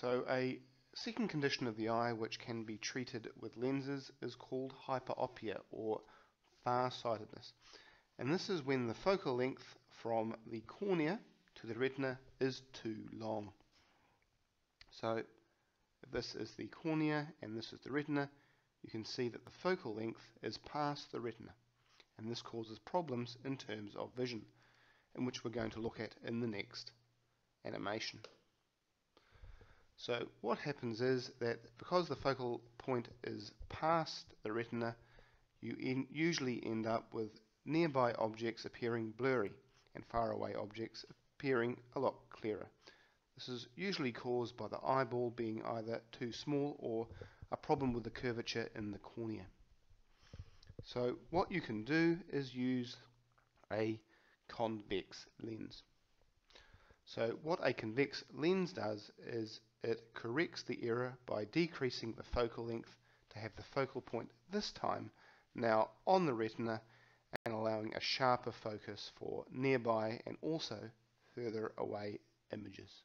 So a second condition of the eye which can be treated with lenses is called hyperopia or farsightedness. And this is when the focal length from the cornea to the retina is too long. So this is the cornea and this is the retina, you can see that the focal length is past the retina. And this causes problems in terms of vision, in which we're going to look at in the next animation. So what happens is that because the focal point is past the retina, you in usually end up with nearby objects appearing blurry and faraway objects appearing a lot clearer. This is usually caused by the eyeball being either too small or a problem with the curvature in the cornea. So what you can do is use a convex lens. So what a convex lens does is it corrects the error by decreasing the focal length to have the focal point this time now on the retina and allowing a sharper focus for nearby and also further away images.